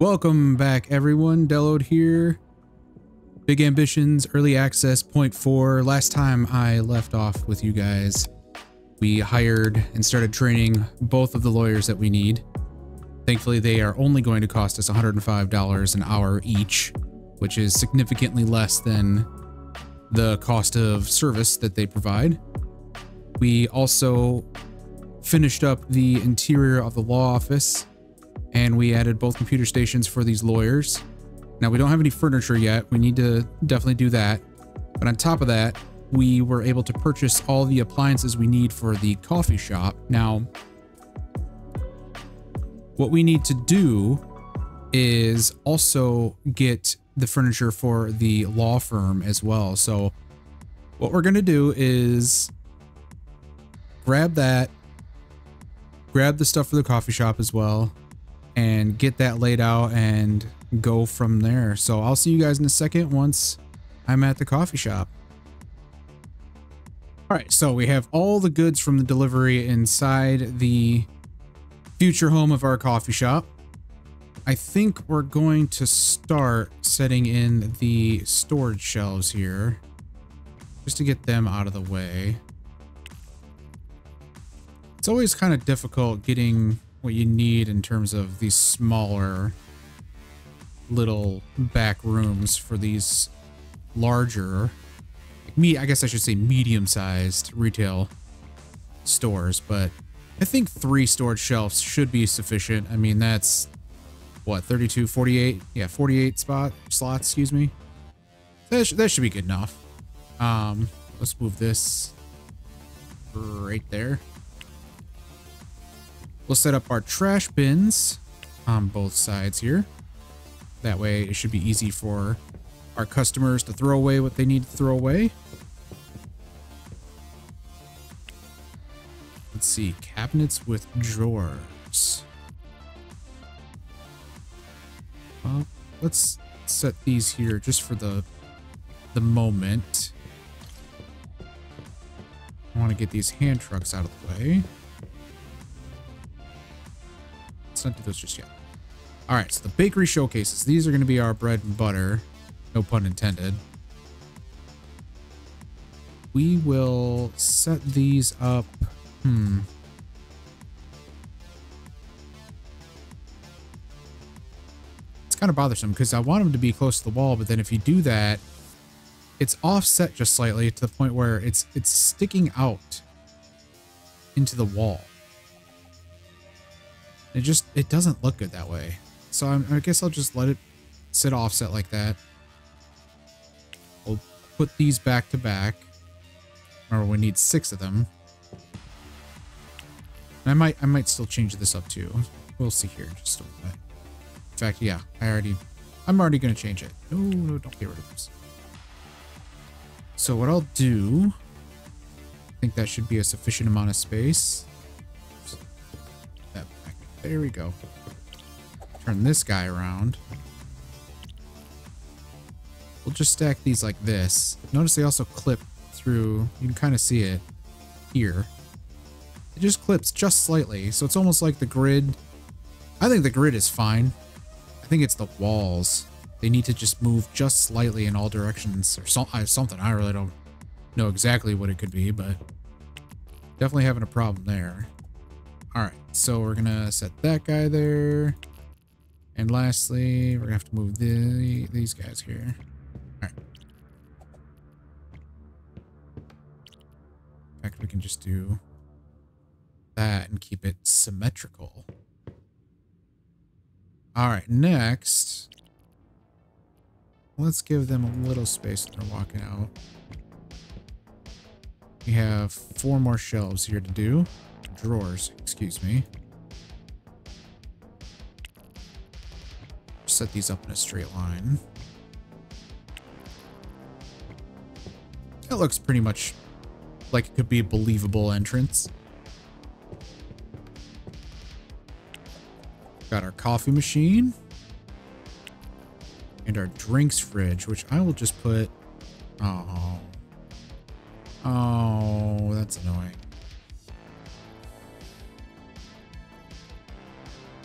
Welcome back, everyone. Delod here. Big Ambitions Early Access Point 4. Last time I left off with you guys, we hired and started training both of the lawyers that we need. Thankfully, they are only going to cost us $105 an hour each, which is significantly less than the cost of service that they provide. We also finished up the interior of the law office and we added both computer stations for these lawyers. Now we don't have any furniture yet. We need to definitely do that. But on top of that, we were able to purchase all the appliances we need for the coffee shop. Now, what we need to do is also get the furniture for the law firm as well. So what we're going to do is grab that, grab the stuff for the coffee shop as well, and get that laid out and go from there. So I'll see you guys in a second once I'm at the coffee shop. All right, so we have all the goods from the delivery inside the future home of our coffee shop. I think we're going to start setting in the storage shelves here just to get them out of the way. It's always kind of difficult getting what you need in terms of these smaller little back rooms for these larger me I guess I should say medium-sized retail stores but I think three storage shelves should be sufficient. I mean that's what 32 48 yeah 48 spot slots excuse me. That, sh that should be good enough. Um let's move this right there We'll set up our trash bins on both sides here. That way it should be easy for our customers to throw away what they need to throw away. Let's see, cabinets with drawers. Well, let's set these here just for the the moment. I want to get these hand trucks out of the way. Let's not do those just yet. All right, so the bakery showcases. These are going to be our bread and butter. No pun intended. We will set these up. Hmm. It's kind of bothersome because I want them to be close to the wall, but then if you do that, it's offset just slightly to the point where it's it's sticking out into the wall. It just, it doesn't look good that way. So I'm, I guess I'll just let it sit offset like that. We'll put these back to back. Remember, we need six of them. And I might, I might still change this up too. We'll see here just a bit. In fact, yeah, I already, I'm already going to change it. No, no, don't get rid of this. So what I'll do, I think that should be a sufficient amount of space. There we go. Turn this guy around. We'll just stack these like this. Notice they also clip through. You can kind of see it here. It just clips just slightly, so it's almost like the grid. I think the grid is fine. I think it's the walls. They need to just move just slightly in all directions or something. I really don't know exactly what it could be, but definitely having a problem there. All right, so we're gonna set that guy there. And lastly, we're gonna have to move the, these guys here. All right. In fact, we can just do that and keep it symmetrical. All right, next, let's give them a little space when they're walking out. We have four more shelves here to do drawers, excuse me. Set these up in a straight line. It looks pretty much like it could be a believable entrance. Got our coffee machine. And our drinks fridge, which I will just put... Oh. Oh, that's annoying.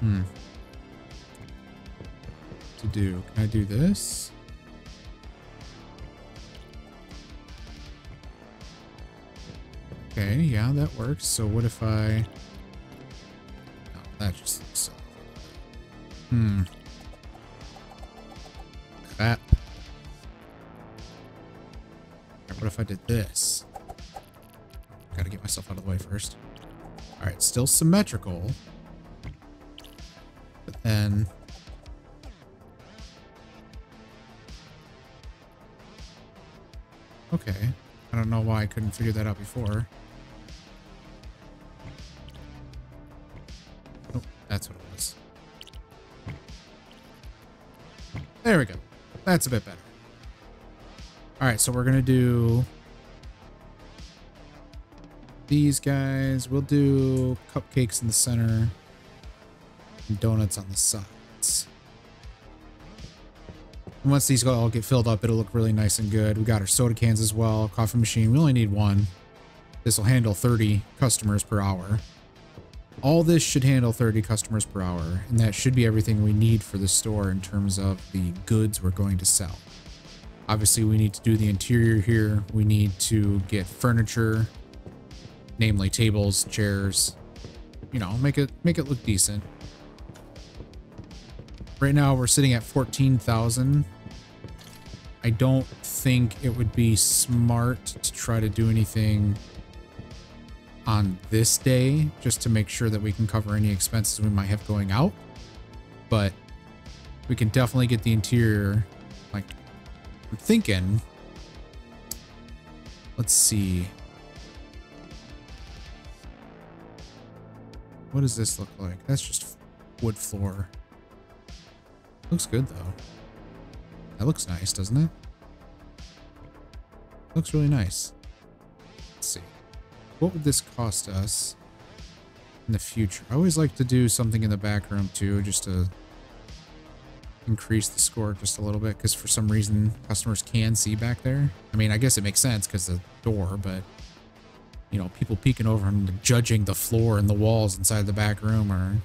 Hmm. to do. Can I do this? Okay, yeah, that works. So what if I... Oh, that just looks. Hmm. Crap. What if I did this? Gotta get myself out of the way first. Alright, still symmetrical. Then... Okay. I don't know why I couldn't figure that out before. Oh, that's what it was. There we go. That's a bit better. All right, so we're to do these guys. We'll do cupcakes in the center and donuts on the sides. And once these all get filled up, it'll look really nice and good. We got our soda cans as well, coffee machine. We only need one. This will handle 30 customers per hour. All this should handle 30 customers per hour, and that should be everything we need for the store in terms of the goods we're going to sell. Obviously, we need to do the interior here. We need to get furniture, namely tables, chairs, you know, make it make it look decent. Right now, we're sitting at 14,000. I don't think it would be smart to try to do anything on this day just to make sure that we can cover any expenses we might have going out. But we can definitely get the interior. Like, I'm thinking. Let's see. What does this look like? That's just wood floor. Looks good though. That looks nice, doesn't it? Looks really nice. Let's see. What would this cost us in the future? I always like to do something in the back room too, just to increase the score just a little bit, because for some reason customers can see back there. I mean, I guess it makes sense because the door, but you know, people peeking over and judging the floor and the walls inside the back room are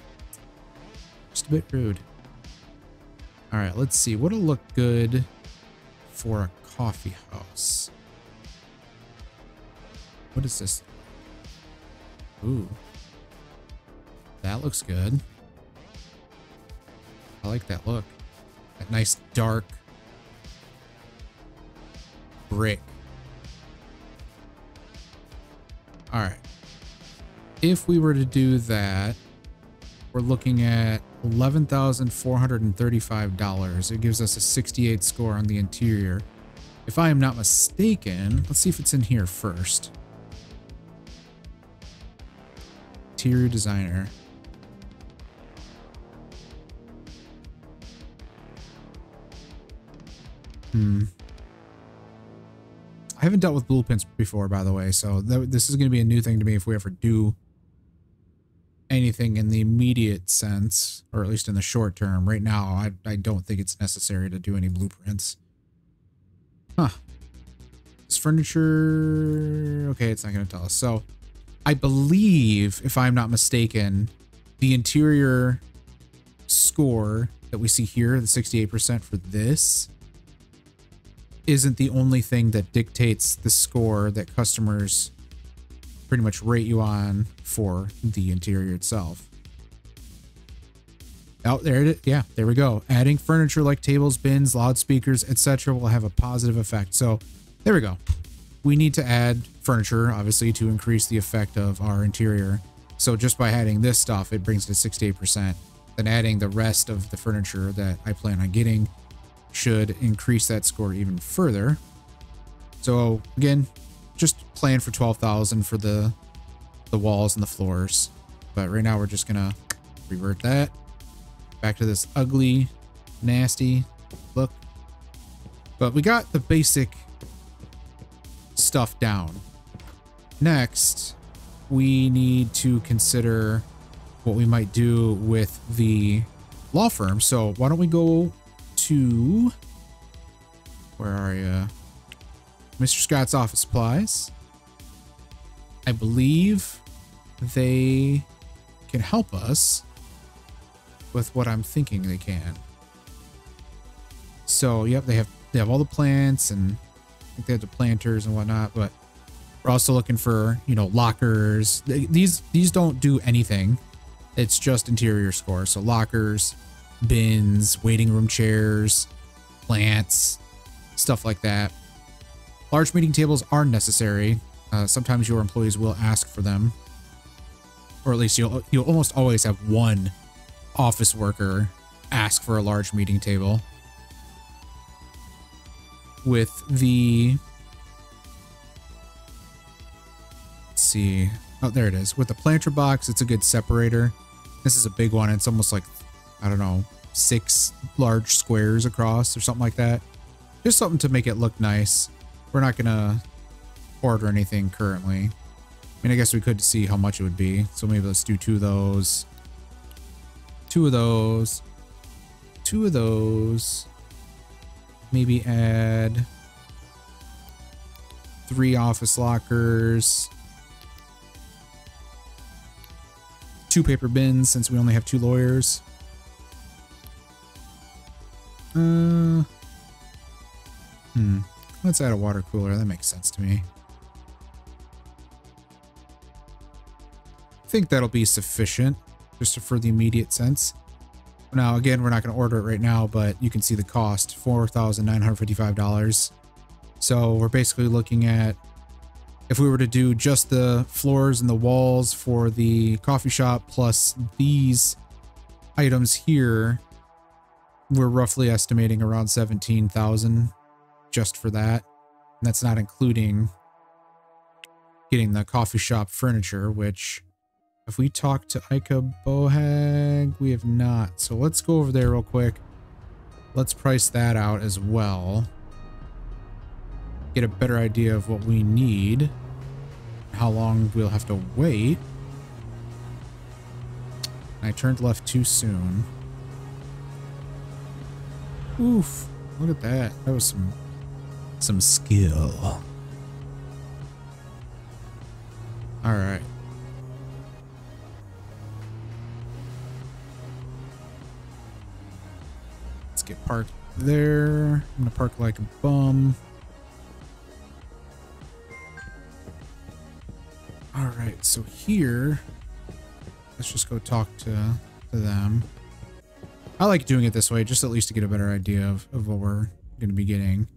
just a bit rude. All right, let's see. What'll look good for a coffee house? What is this? Ooh. That looks good. I like that look. That nice dark brick. All right. If we were to do that, we're looking at $11,435. It gives us a 68 score on the interior. If I am not mistaken, let's see if it's in here first. Interior designer. Hmm. I haven't dealt with blueprints before, by the way, so th this is going to be a new thing to me if we ever do anything in the immediate sense, or at least in the short term. Right now, I, I don't think it's necessary to do any blueprints. Huh. This furniture... Okay, it's not going to tell us. So, I believe, if I'm not mistaken, the interior score that we see here, the 68% for this, isn't the only thing that dictates the score that customers pretty much rate you on for the interior itself. Oh, there it is. Yeah, there we go. Adding furniture like tables, bins, loudspeakers, etc. will have a positive effect. So there we go. We need to add furniture, obviously, to increase the effect of our interior. So just by adding this stuff, it brings it to 68%. Then adding the rest of the furniture that I plan on getting should increase that score even further. So again, just plan for 12,000 for the the walls and the floors. But right now we're just gonna revert that back to this ugly, nasty look. But we got the basic stuff down. Next, we need to consider what we might do with the law firm. So why don't we go to where are you? Mr. Scott's office supplies. I believe they can help us with what I'm thinking they can. So yep, they have they have all the plants and I think they have the planters and whatnot, but we're also looking for, you know, lockers. These these don't do anything. It's just interior score. So lockers, bins, waiting room chairs, plants, stuff like that. Large meeting tables are necessary. Uh, sometimes your employees will ask for them. Or at least you'll you'll almost always have one office worker ask for a large meeting table. With the let's see. Oh, there it is. With the planter box, it's a good separator. This is a big one. It's almost like, I don't know, six large squares across or something like that. Just something to make it look nice. We're not going to order anything currently. I mean, I guess we could see how much it would be. So maybe let's do two of those. Two of those. Two of those. Maybe add three office lockers. Two paper bins since we only have two lawyers. Uh, hmm. Let's add a water cooler. That makes sense to me. I think that'll be sufficient just for the immediate sense. Now, again, we're not going to order it right now, but you can see the cost, $4,955. So we're basically looking at, if we were to do just the floors and the walls for the coffee shop plus these items here, we're roughly estimating around 17,000 just for that. And that's not including getting the coffee shop furniture, which if we talk to Ika Bohag, we have not. So let's go over there real quick. Let's price that out as well. Get a better idea of what we need. How long we'll have to wait. I turned left too soon. Oof. Look at that. That was some some skill. All right. Let's get parked there. I'm gonna park like a bum. All right, so here, let's just go talk to, to them. I like doing it this way, just at least to get a better idea of, of what we're going to be getting.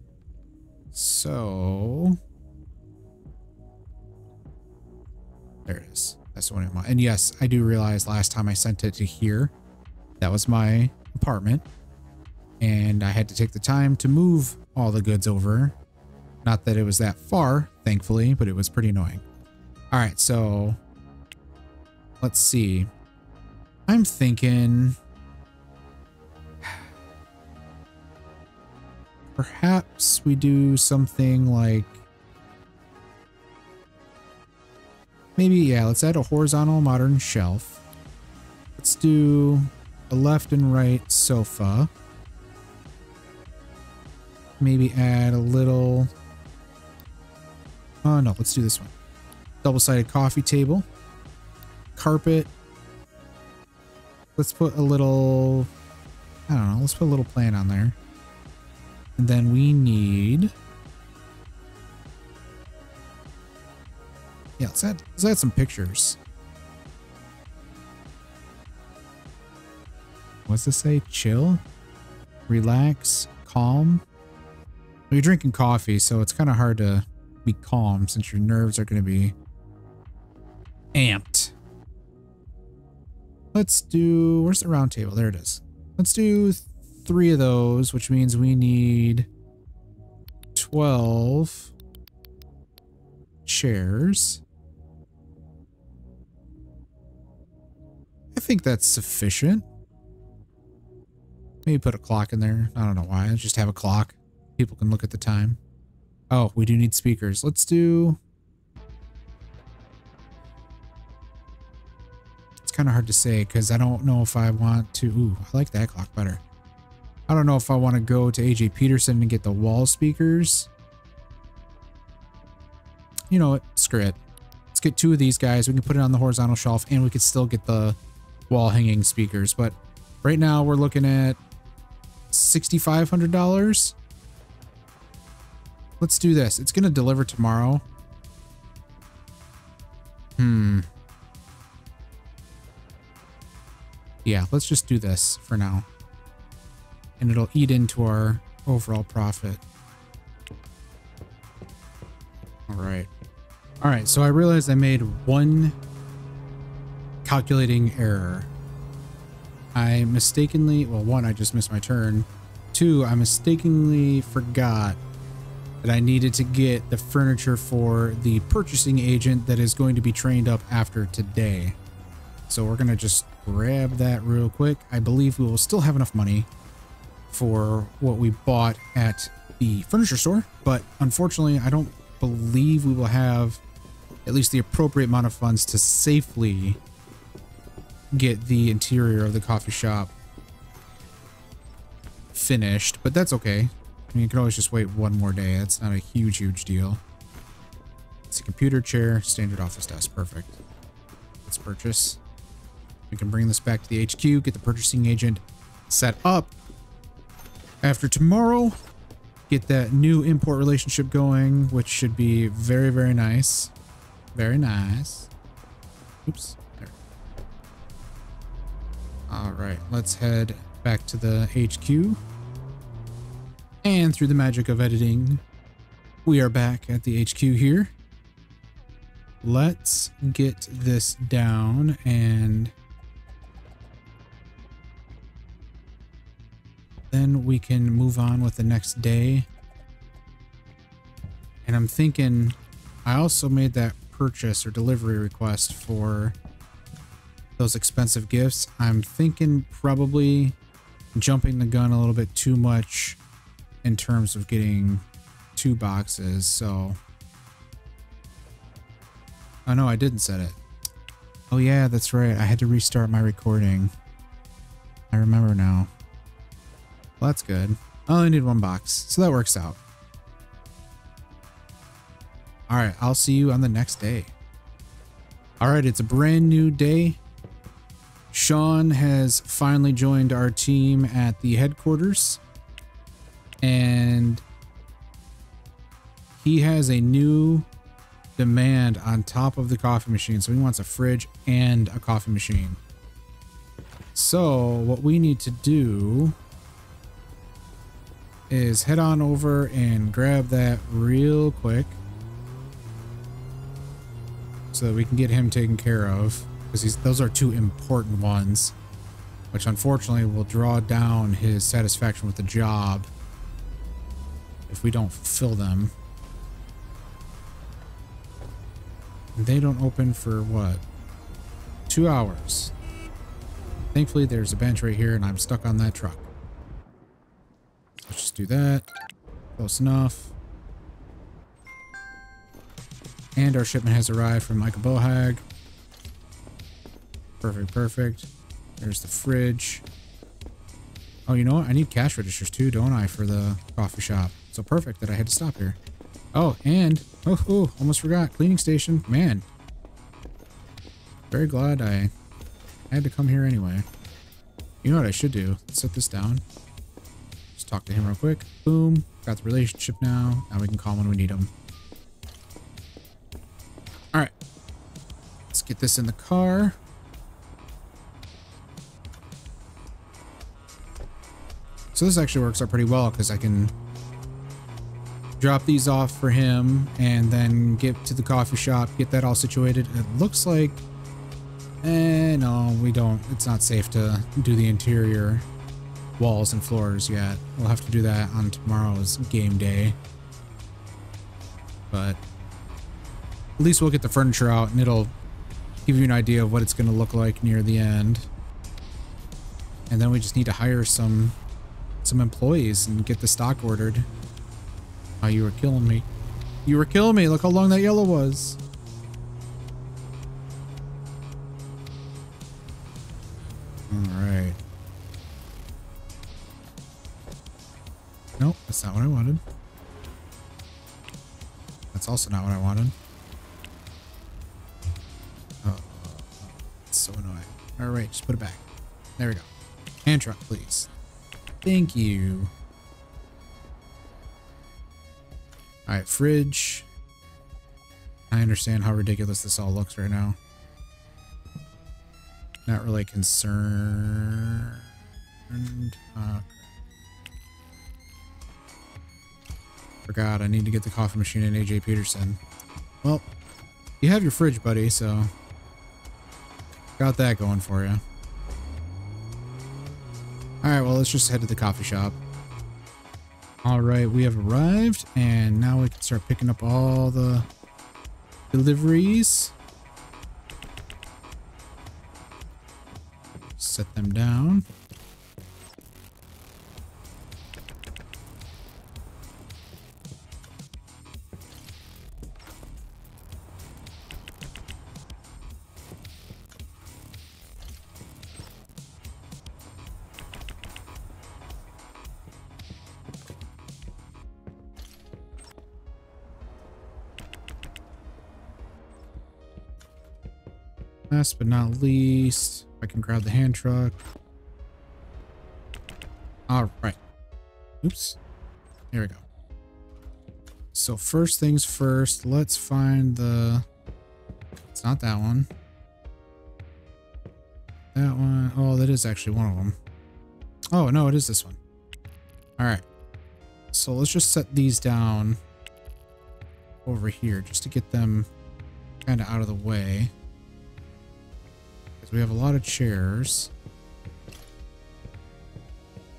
So... There it is. That's the one I want. And yes, I do realize last time I sent it to here, that was my apartment. And I had to take the time to move all the goods over. Not that it was that far, thankfully, but it was pretty annoying. All right, so let's see. I'm thinking Perhaps we do something like... Maybe, yeah, let's add a horizontal modern shelf. Let's do a left and right sofa. Maybe add a little... Oh, no, let's do this one. Double-sided coffee table. Carpet. Let's put a little... I don't know, let's put a little plant on there. And then we need... Yeah, let's add, let's add some pictures. What's this say? Chill? Relax? Calm? You're drinking coffee, so it's kind of hard to be calm since your nerves are going to be amped. Let's do... Where's the round table? There it is. Let's do three of those, which means we need 12 chairs. I think that's sufficient. Maybe put a clock in there. I don't know why. Let's just have a clock. People can look at the time. Oh, we do need speakers. Let's do... It's kind of hard to say because I don't know if I want to... Ooh, I like that clock better. I don't know if I want to go to AJ Pederson and get the wall speakers. You know what? Screw it. Let's get two of these guys. We can put it on the horizontal shelf and we could still get the wall hanging speakers. But right now we're looking at $6,500. Let's do this. It's going to deliver tomorrow. Hmm. Yeah, let's just do this for now. And it'll eat into our overall profit. All right. All right, so I realized I made one calculating error. I mistakenly, well, one, I just missed my turn. Two, I mistakenly forgot that I needed to get the furniture for the purchasing agent that is going to be trained up after today. So we're going to just grab that real quick. I believe we will still have enough money for what we bought at the furniture store, but unfortunately, I don't believe we will have at least the appropriate amount of funds to safely get the interior of the coffee shop finished, but that's okay. I mean, you can always just wait one more day. That's not a huge, huge deal. It's a computer chair, standard office desk. Perfect. Let's purchase. We can bring this back to the HQ, get the purchasing agent set up. After tomorrow, get that new import relationship going, which should be very, very nice. Very nice. Oops. There. All right, let's head back to the HQ. And through the magic of editing, we are back at the HQ here. Let's get this down and then we can move on with the next day. And I'm thinking, I also made that purchase or delivery request for those expensive gifts. I'm thinking probably jumping the gun a little bit too much in terms of getting two boxes. So, oh no, I didn't set it. Oh yeah, that's right. I had to restart my recording. I remember now. Well, that's good. I only need one box, so that works out. All right, I'll see you on the next day. All right, it's a brand new day. Sean has finally joined our team at the headquarters. And he has a new demand on top of the coffee machine. So he wants a fridge and a coffee machine. So what we need to do is head on over and grab that real quick so that we can get him taken care of because those are two important ones which unfortunately will draw down his satisfaction with the job if we don't fulfill them. They don't open for what? Two hours. Thankfully there's a bench right here and I'm stuck on that truck let's just do that close enough and our shipment has arrived from Michael Bohag. Perfect, perfect. There's the fridge. Oh, you know what? I need cash registers too, don't I, for the coffee shop. So perfect that I had to stop here. Oh, and, oh, oh almost forgot. Cleaning station. Man. Very glad I had to come here anyway. You know what I should do? Set this down. Talk to him real quick. Boom. Got the relationship now. Now we can call when we need him. All right. Let's get this in the car. So this actually works out pretty well because I can drop these off for him and then get to the coffee shop, get that all situated. It looks like, eh, no, we don't. It's not safe to do the interior walls and floors yet. We'll have to do that on tomorrow's game day. But at least we'll get the furniture out and it'll give you an idea of what it's going to look like near the end. And then we just need to hire some some employees and get the stock ordered. Oh, you were killing me. You were killing me. Look how long that yellow was. That's not what I wanted. That's also not what I wanted. so annoying. All right, just put it back. There we go. Hand truck, please. Thank you. All right, fridge. I understand how ridiculous this all looks right now. Not really concerned. Uh, forgot I need to get the coffee machine in AJ Pederson. Well, you have your fridge, buddy, so got that going for you. All right, well, let's just head to the coffee shop. All right, we have arrived, and now we can start picking up all the deliveries. Set them down. Last but not least, I can grab the hand truck. All right. Oops. Here we go. So first things first, let's find the... It's not that one. That one. Oh, that is actually one of them. Oh, no, it is this one. All right. So let's just set these down over here just to get them kind of out of the way. Because we have a lot of chairs.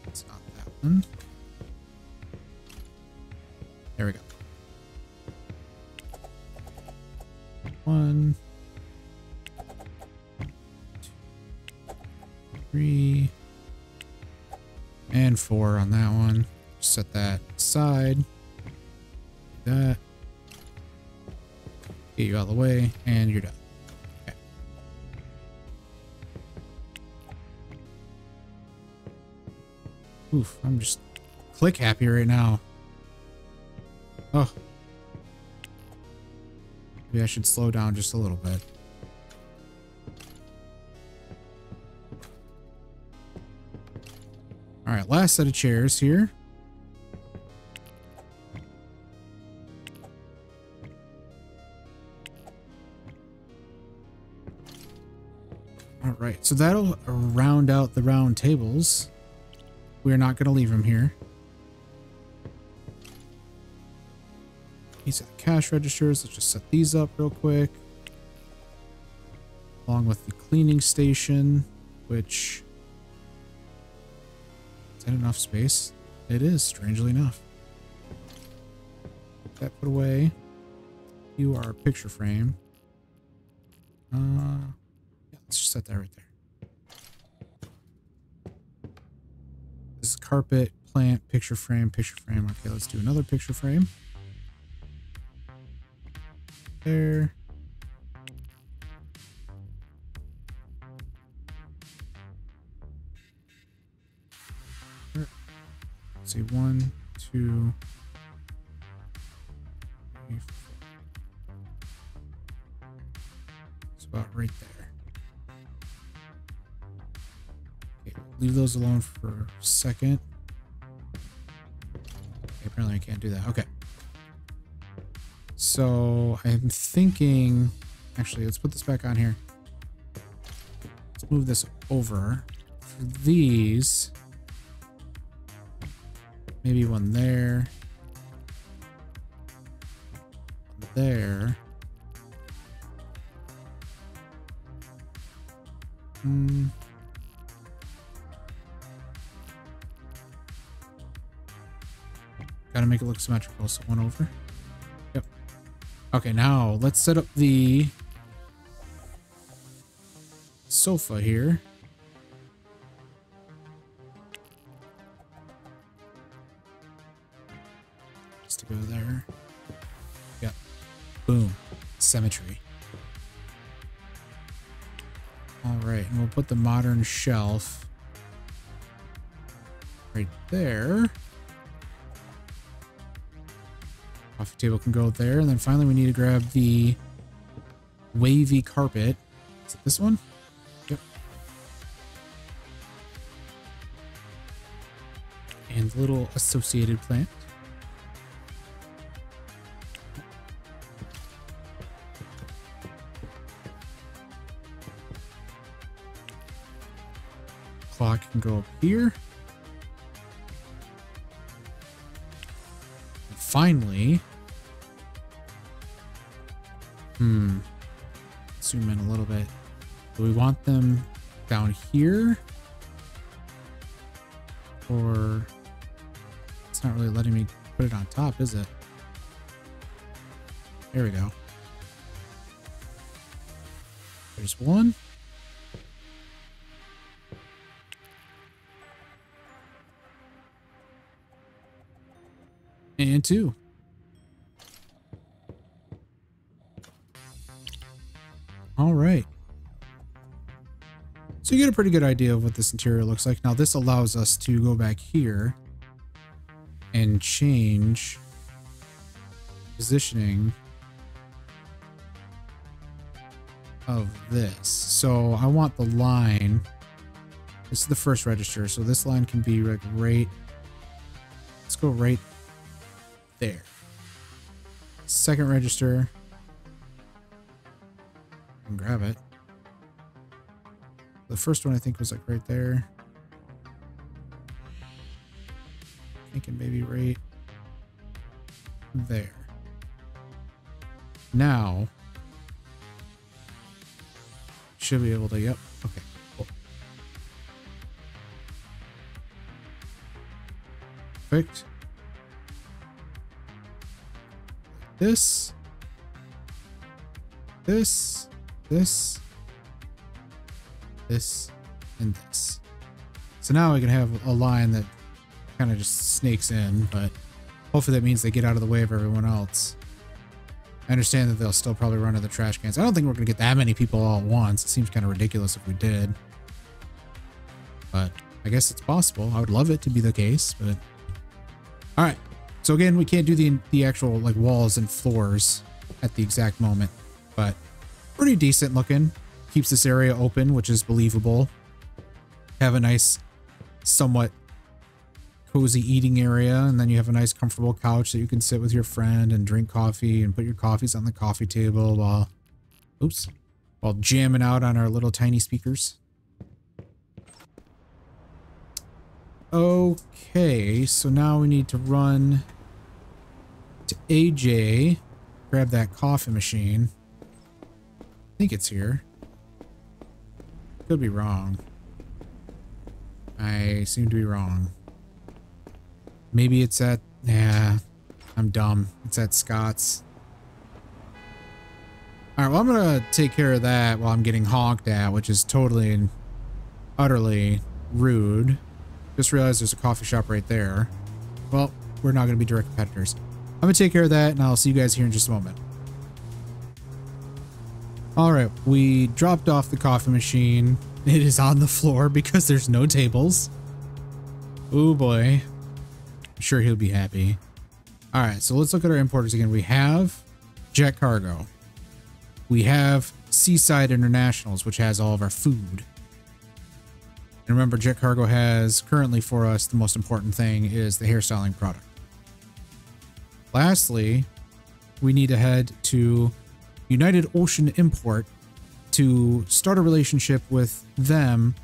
It's not that one. There we go. One. I'm just click happy right now. Oh. Maybe I should slow down just a little bit. Alright, last set of chairs here. Alright, so that'll round out the round tables. We're not going to leave him here. These are the cash registers. Let's just set these up real quick. Along with the cleaning station, which... Is that enough space? It is, strangely enough. That put away. You are a picture frame. Uh, yeah, let's just set that right there. This is carpet, plant, picture frame, picture frame. Okay, let's do another picture frame. There. Let's see, one, two, leave those alone for a second. Okay, apparently I can't do that. Okay. So I'm thinking, actually, let's put this back on here. Let's move this over. For these, maybe one there. There. Hmm. Gotta make it look symmetrical. So one over. Yep. Okay, now let's set up the sofa here. Just to go there. Yep. Boom. Symmetry. All right, and we'll put the modern shelf right there. Coffee table can go there. And then finally we need to grab the wavy carpet. Is it this one? Yep. And little associated plant. Clock can go up here. Finally, hmm, zoom in a little bit. Do we want them down here? Or it's not really letting me put it on top, is it? There we go. There's one. And two. You get a pretty good idea of what this interior looks like. Now this allows us to go back here and change positioning of this. So I want the line. This is the first register. So this line can be like right. Let's go right there. Second register. And grab it. The first one I think was like right there. Thinking maybe right there. Now, should be able to, yep, okay, cool. Perfect. This, this, this, this, and this. So now we can have a line that kind of just snakes in, but hopefully that means they get out of the way of everyone else. I understand that they'll still probably run to the trash cans. I don't think we're going to get that many people all at once. It seems kind of ridiculous if we did. But I guess it's possible. I would love it to be the case, but... Alright. So again, we can't do the, the actual like walls and floors at the exact moment, but pretty decent looking. Keeps this area open, which is believable. Have a nice, somewhat cozy eating area, and then you have a nice comfortable couch that you can sit with your friend and drink coffee and put your coffees on the coffee table while, oops, while jamming out on our little tiny speakers. Okay, so now we need to run to AJ, grab that coffee machine. I think it's here. Could be wrong. I seem to be wrong. Maybe it's at... Nah, I'm dumb. It's at Scott's. Alright, well, I'm going to take care of that while I'm getting honked at, which is totally and utterly rude. Just realized there's a coffee shop right there. Well, we're not going to be direct competitors. I'm going to take care of that, and I'll see you guys here in just a moment. Alright, we dropped off the coffee machine. It is on the floor because there's no tables. Oh boy. I'm sure he'll be happy. Alright, so let's look at our importers again. We have Jet Cargo. We have Seaside Internationals, which has all of our food. And remember, Jet Cargo has currently for us the most important thing is the hairstyling product. Lastly, we need to head to United Ocean Import to start a relationship with them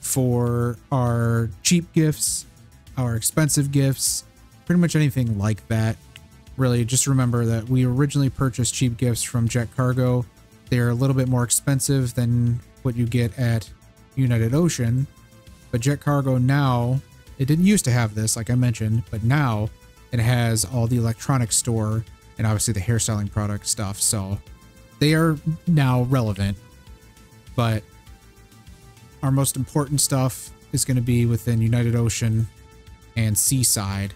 for our cheap gifts, our expensive gifts, pretty much anything like that. Really, just remember that we originally purchased cheap gifts from Jet Cargo. They're a little bit more expensive than what you get at United Ocean, but Jet Cargo now, it didn't used to have this, like I mentioned, but now it has all the electronic store and obviously the hairstyling product stuff. So they are now relevant, but our most important stuff is going to be within United Ocean and Seaside.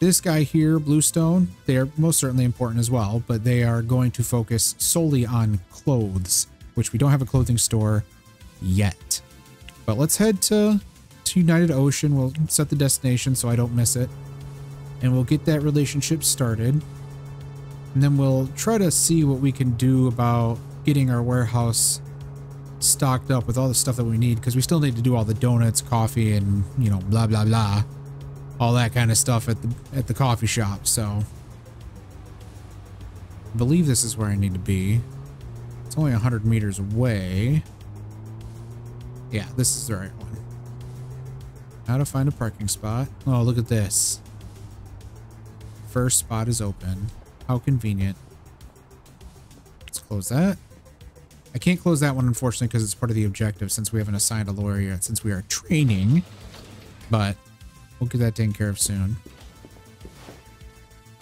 This guy here, Bluestone, they are most certainly important as well, but they are going to focus solely on clothes, which we don't have a clothing store yet. But let's head to, to United Ocean. We'll set the destination so I don't miss it. And we'll get that relationship started. And then we'll try to see what we can do about getting our warehouse stocked up with all the stuff that we need because we still need to do all the donuts, coffee, and, you know, blah, blah, blah. all that kind of stuff at the at the coffee shop. So I believe this is where I need to be. It's only 100 meters away. Yeah, this is the right one. How to find a parking spot. Oh, look at this. First spot is open. How convenient. Let's close that. I can't close that one, unfortunately, because it's part of the objective since we haven't assigned a lawyer yet, since we are training. But we'll get that taken care of soon.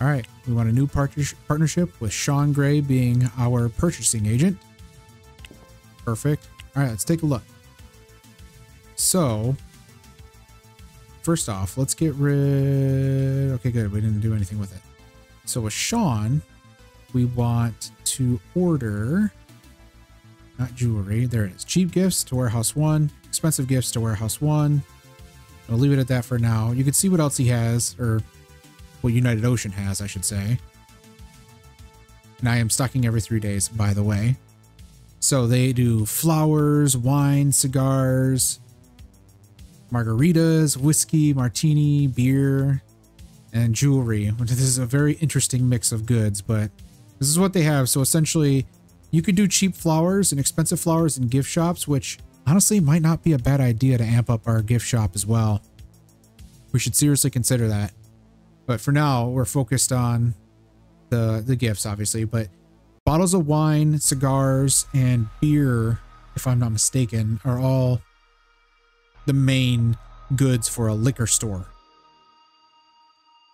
All right, we want a new partnership with Sean Gray being our purchasing agent. Perfect. All right, let's take a look. So, first off, let's get rid... Okay, good. We didn't do anything with it. So with Sean, we want to order... Not jewelry. There it is. Cheap gifts to warehouse one. Expensive gifts to warehouse one. I'll leave it at that for now. You can see what else he has, or what United Ocean has, I should say. And I am stocking every three days, by the way. So they do flowers, wine, cigars, margaritas, whiskey, martini, beer, and jewelry. This is a very interesting mix of goods, but this is what they have. So essentially, you could do cheap flowers and expensive flowers in gift shops, which honestly might not be a bad idea to amp up our gift shop as well. We should seriously consider that. But for now, we're focused on the the gifts, obviously. But bottles of wine, cigars, and beer, if I'm not mistaken, are all the main goods for a liquor store.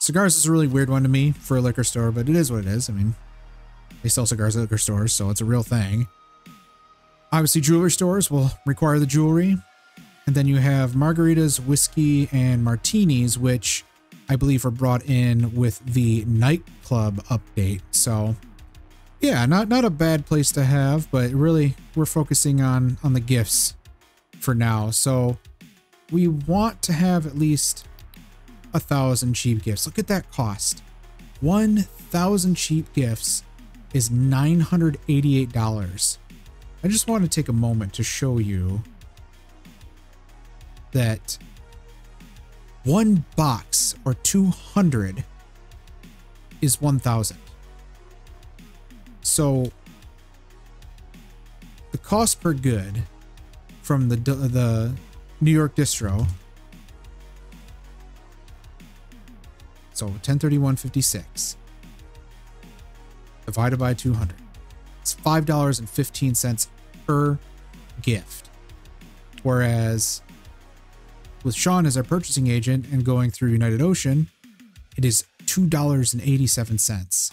Cigars is a really weird one to me for a liquor store, but it is what it is. I mean, they sell cigars at liquor stores, so it's a real thing. Obviously, jewelry stores will require the jewelry. And then you have margaritas, whiskey, and martinis, which I believe, are brought in with the nightclub update. So yeah, not not a bad place to have, but really we're focusing on on the gifts for now. So we want to have at least a thousand cheap gifts. Look at that cost. 1,000 cheap gifts is $988. I just want to take a moment to show you that one box or 200 is 1000 so the cost per good from the the New York distro so 1031.56 divided by 200 it's $5.15 per gift whereas with Sean as our purchasing agent and going through United Ocean, it is $2.87.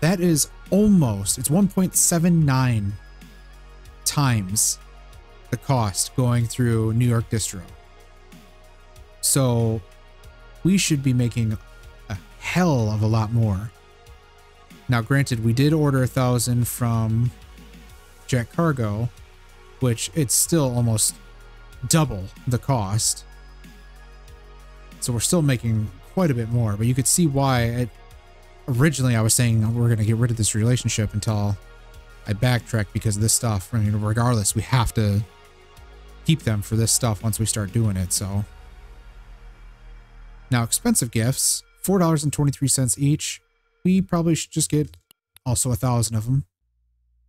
That is almost, it's 1.79 times the cost going through New York Distro. So we should be making a hell of a lot more. Now, granted, we did order a thousand from Jet Cargo, which it's still almost double the cost. So we're still making quite a bit more, but you could see why it, originally I was saying we're going to get rid of this relationship until I backtracked because of this stuff. I mean, regardless, we have to keep them for this stuff once we start doing it. So now expensive gifts, $4.23 each. We probably should just get also a thousand of them.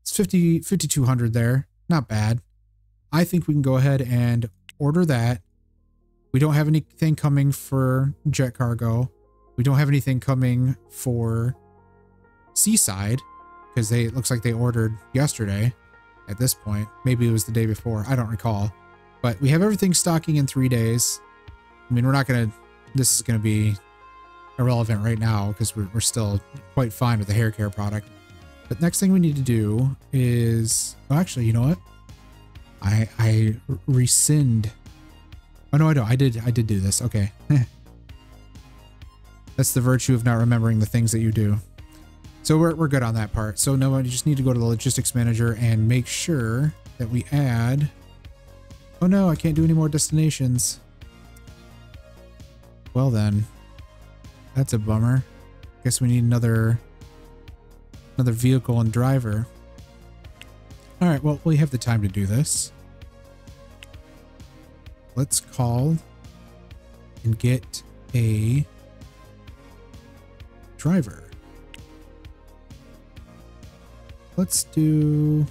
It's 50, 5,200 there. Not bad. I think we can go ahead and order that. We don't have anything coming for jet cargo. We don't have anything coming for seaside because they it looks like they ordered yesterday at this point. Maybe it was the day before. I don't recall. But we have everything stocking in three days. I mean, we're not going to, this is going to be irrelevant right now because we're, we're still quite fine with the hair care product. But next thing we need to do is, well, actually, you know what? I I rescind. Oh no, I don't. I did I did do this. Okay. That's the virtue of not remembering the things that you do. So we're, we're good on that part. So no, you just need to go to the logistics manager and make sure that we add. Oh no, I can't do any more destinations. Well then, that's a bummer. I guess we need another another vehicle and driver. All right, well, we have the time to do this. Let's call and get a driver. Let's do...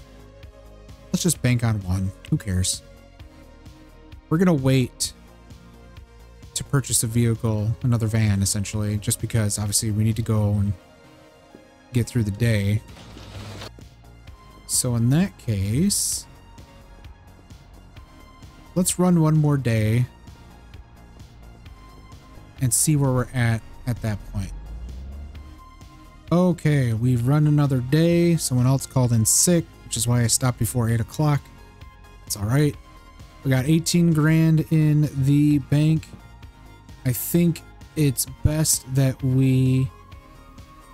Let's just bank on one. Who cares? We're going to wait purchase a vehicle, another van, essentially, just because, obviously, we need to go and get through the day. So in that case, let's run one more day and see where we're at at that point. Okay, we've run another day. Someone else called in sick, which is why I stopped before 8 o'clock. It's all right. We got 18 grand in the bank. I think it's best that we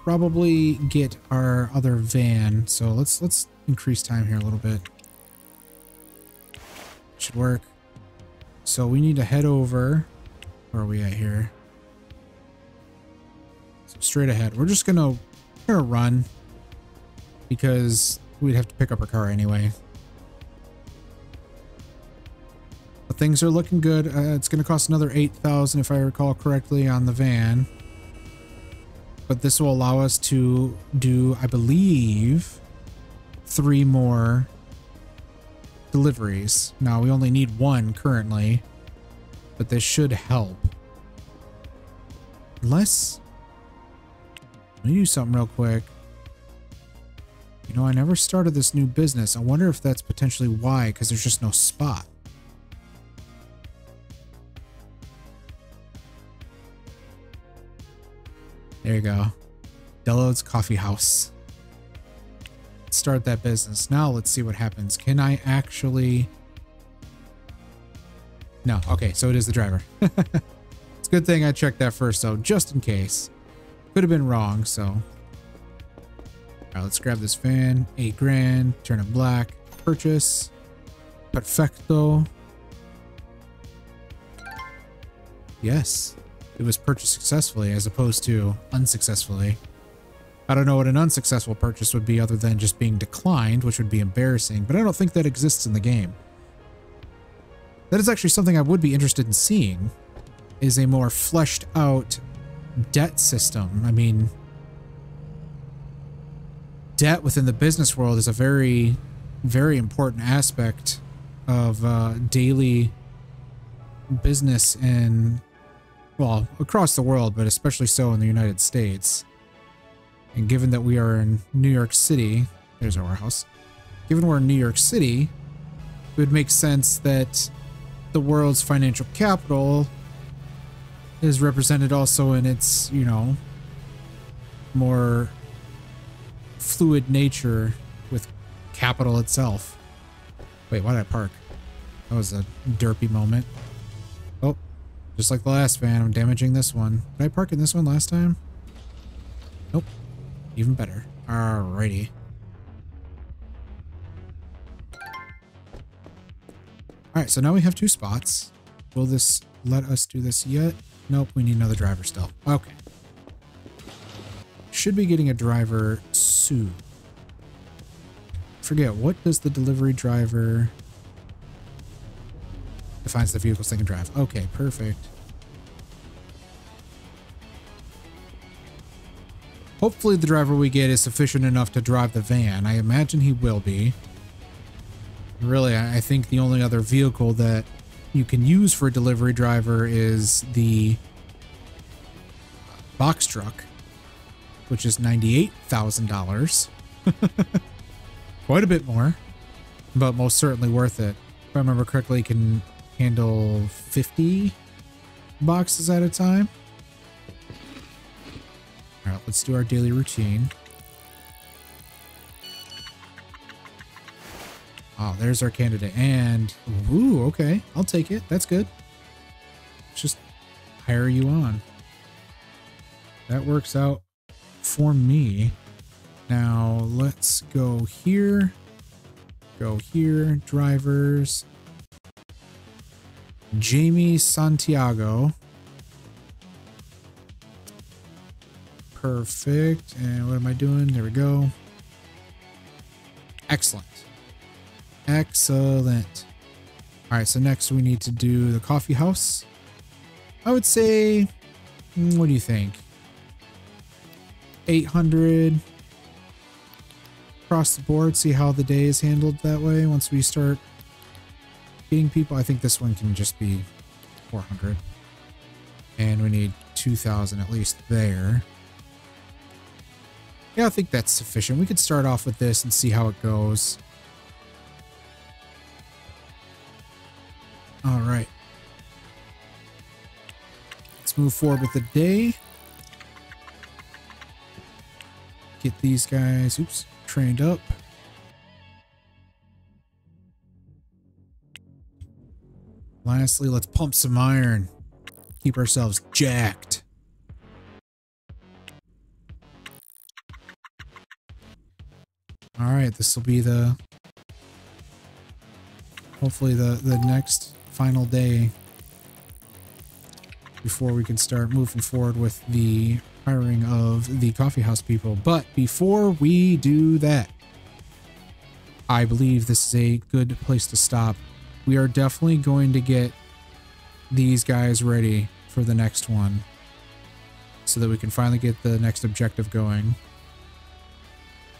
probably get our other van. So let's let's increase time here a little bit. Should work. So we need to head over. Where are we at here? So straight ahead. We're just gonna, gonna run because we'd have to pick up our car anyway. But things are looking good. Uh, it's going to cost another 8000 if I recall correctly on the van. But this will allow us to do, I believe, three more deliveries. Now, we only need one currently, but this should help. Unless... Let me do something real quick. You know, I never started this new business. I wonder if that's potentially why, because there's just no spot. There you go. Delod's Coffee House. start that business. Now let's see what happens. Can I actually... No. Okay, so it is the driver. it's a good thing I checked that first, though, just in case. Could have been wrong, so... Alright, let's grab this van. Eight grand. Turn it black. Purchase. Perfecto. Yes it was purchased successfully as opposed to unsuccessfully. I don't know what an unsuccessful purchase would be other than just being declined, which would be embarrassing, but I don't think that exists in the game. That is actually something I would be interested in seeing, is a more fleshed out debt system. I mean, debt within the business world is a very, very important aspect of uh, daily business and well, across the world, but especially so in the United States. And given that we are in New York City, there's our warehouse. Given we're in New York City, it would make sense that the world's financial capital is represented also in its, you know, more fluid nature with capital itself. Wait, why did I park? That was a derpy moment. Just like the last van, I'm damaging this one. Did I park in this one last time? Nope. Even better. Alrighty. Alright, so now we have two spots. Will this let us do this yet? Nope, we need another driver still. Okay. Should be getting a driver soon. Forget, what does the delivery driver... Defines the vehicles they can drive. Okay, perfect. Hopefully the driver we get is sufficient enough to drive the van. I imagine he will be. Really, I think the only other vehicle that you can use for a delivery driver is the box truck, which is $98,000. Quite a bit more, but most certainly worth it. If I remember correctly, can handle 50 boxes at a time. All right, let's do our daily routine. Oh, there's our candidate. And, ooh, okay. I'll take it. That's good. Just hire you on. That works out for me. Now, let's go here. Go here. Drivers. Jamie Santiago. Perfect. And what am I doing? There we go. Excellent. Excellent. All right, so next we need to do the coffee house. I would say, mm, what do you think? 800 across the board. See how the day is handled that way once we start getting people. I think this one can just be 400. And we need 2,000 at least there. Yeah, I think that's sufficient. We could start off with this and see how it goes. All right. Let's move forward with the day. Get these guys, oops, trained up. Lastly, let's pump some iron. Keep ourselves jacked. All right, this will be the hopefully the the next final day before we can start moving forward with the hiring of the coffee house people. But before we do that, I believe this is a good place to stop. We are definitely going to get these guys ready for the next one so that we can finally get the next objective going.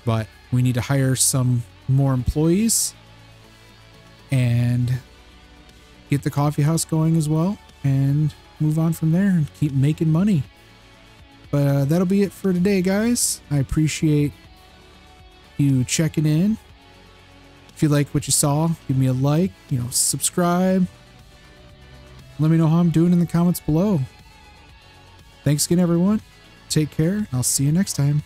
But we need to hire some more employees and get the coffee house going as well and move on from there and keep making money. But uh, that'll be it for today, guys. I appreciate you checking in. If you like what you saw, give me a like, you know, subscribe. Let me know how I'm doing in the comments below. Thanks again, everyone. Take care. I'll see you next time.